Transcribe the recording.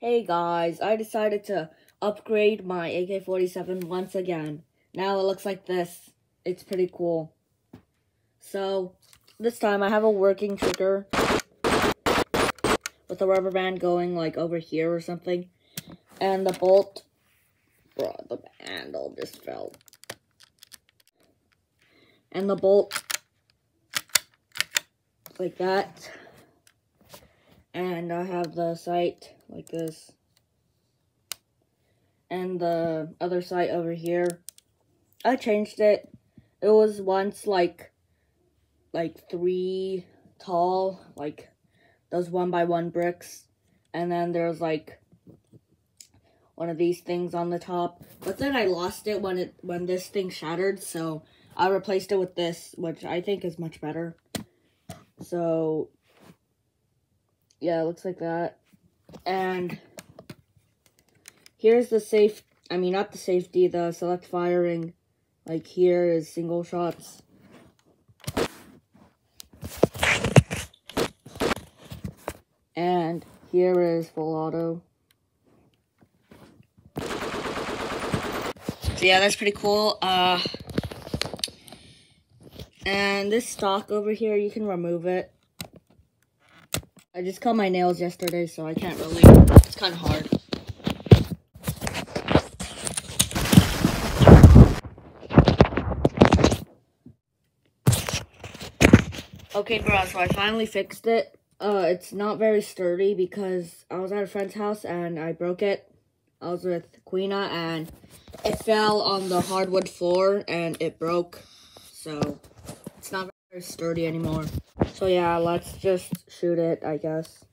Hey guys, I decided to upgrade my AK-47 once again. Now it looks like this. It's pretty cool. So, this time I have a working trigger with a rubber band going like over here or something. And the bolt, bro, the handle just fell. And the bolt, like that. And I have the sight like this. And the other sight over here, I changed it. It was once like, like three tall, like those one by one bricks. And then there's like one of these things on the top. But then I lost it when it when this thing shattered, so I replaced it with this, which I think is much better. So yeah, it looks like that. And here's the safe, I mean, not the safety, the select firing. Like here is single shots. And here is full auto. So yeah, that's pretty cool. Uh, and this stock over here, you can remove it. I just cut my nails yesterday, so I can't really, it's kind of hard. Okay, bro, so I finally fixed it. Uh, it's not very sturdy because I was at a friend's house and I broke it. I was with Queena and it fell on the hardwood floor and it broke. So, it's not very sturdy anymore. So yeah, let's just shoot it, I guess.